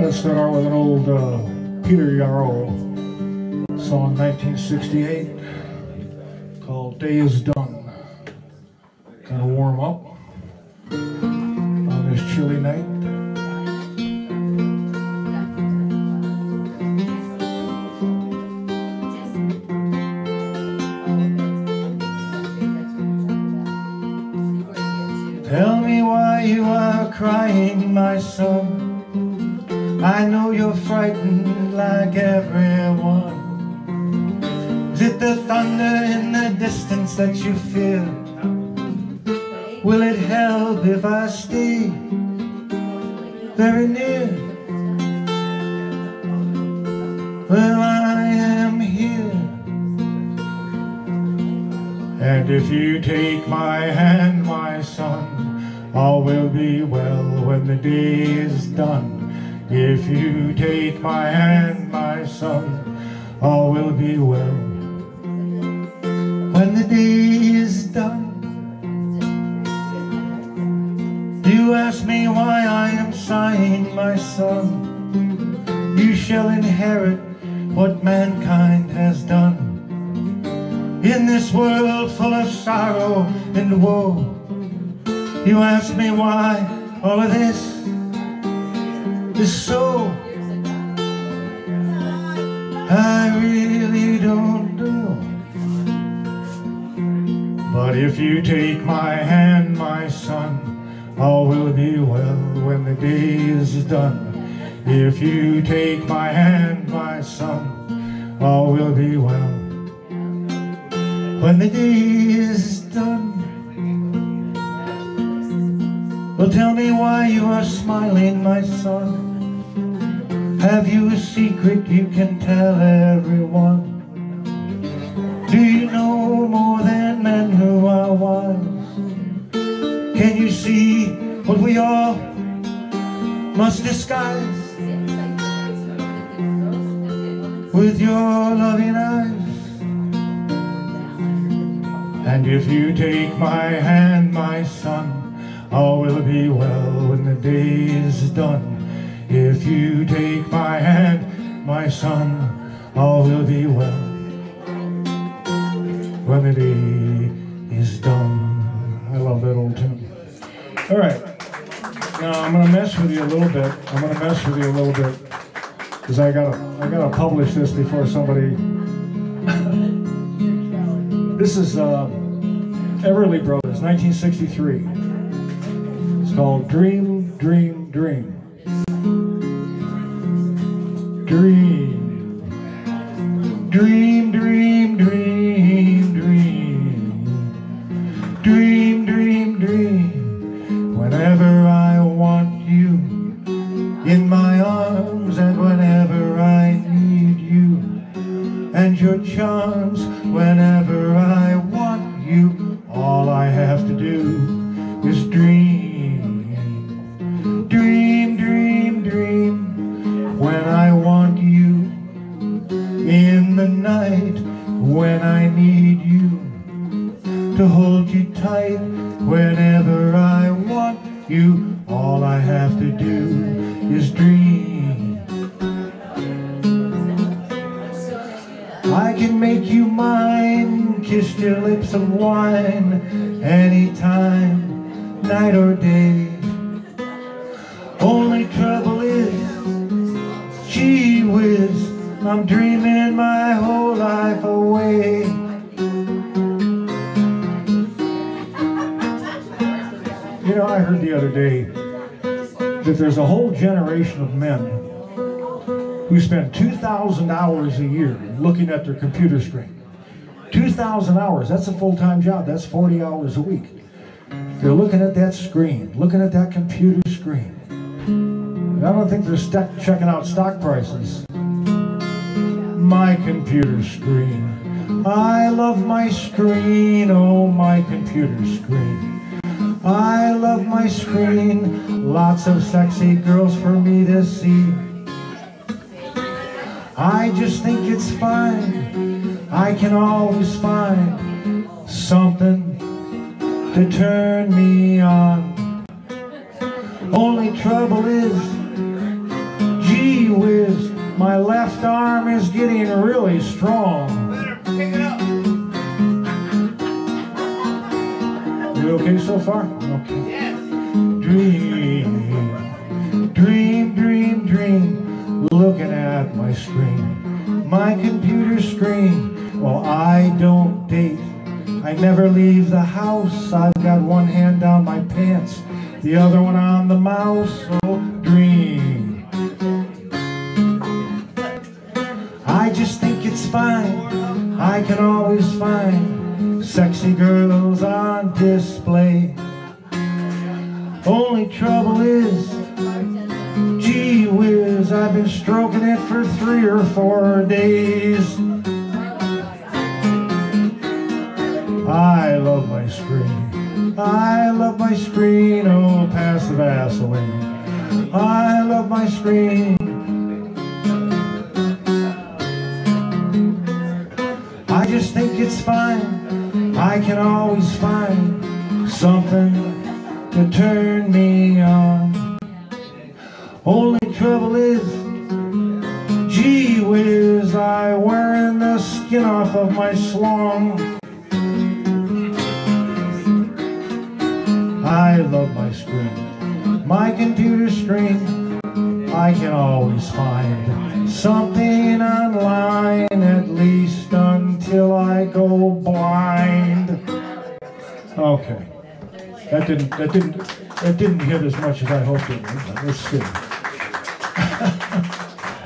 gonna start out with an old uh, Peter Yarrow song, 1968, called "Day Is Done." Kind of warm up on this chilly night. Tell me why you are crying, my son. I know you're frightened like everyone. Is it the thunder in the distance that you fear? Will it help if I stay very near? Well, I am here. And if you take my hand, my son, all will be well when the day is done. If you take my hand, my son, all will be well when the day is done. You ask me why I am sighing, my son. You shall inherit what mankind has done. In this world full of sorrow and woe, you ask me why all of this is so. I really don't know. But if you take my hand, my son, all will be well when the day is done. If you take my hand, my son, all will be well when the day is done. Well, tell me why you are smiling, my son. Have you a secret you can tell everyone? Do you know more than men who are wise? Can you see what we all must disguise with your loving eyes? And if you take my hand, my son, all will be well when the day is done. If you take my hand, my son, all will be well when the day is done. I love that old tune. All right. Now I'm gonna mess with you a little bit. I'm gonna mess with you a little bit because I gotta I gotta publish this before somebody. this is uh, Everly Brothers, 1963. It's called Dream, Dream, Dream. Dream, dream, dream, dream, dream, dream, dream, dream. Whenever I want you in my arms, and whenever I need you, and your charms, whenever I want you, all I have to do is dream, I need you to hold you tight, whenever I want you, all I have to do is dream. I can make you mine, kiss your lips of wine, anytime, night or day. Only trouble is, gee whiz, I'm dreaming my whole life away. I heard the other day that there's a whole generation of men who spend 2,000 hours a year looking at their computer screen. 2,000 hours, that's a full-time job, that's 40 hours a week. They're looking at that screen, looking at that computer screen. And I don't think they're checking out stock prices. My computer screen. I love my screen, oh my computer screen. I love my screen, lots of sexy girls for me to see. I just think it's fine. I can always find something to turn me on. Only trouble is, gee whiz, my left arm is getting really strong. So far? Okay. Dream, dream, dream, dream, looking at my screen, my computer screen. Well, I don't date. I never leave the house. I've got one hand down my pants, the other one on the mouse. Oh, dream. I just think it's fine. I can always find sexy girls on display. Only trouble is, gee whiz, I've been stroking it for three or four days. I love my screen. I love my screen. Oh, pass the Vaseline. I love my screen. Something to turn me on. Only trouble is, gee whiz, I wearing the skin off of my slong. I love my screen, my computer screen. I can always find something online, at least until I go blind. Okay. That didn't that didn't that didn't hit as much as I hoped it would, let's see.